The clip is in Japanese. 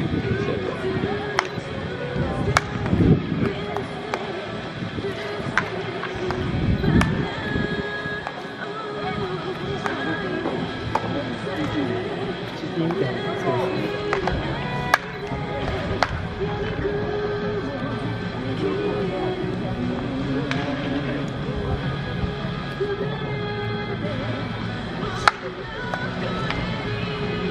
って。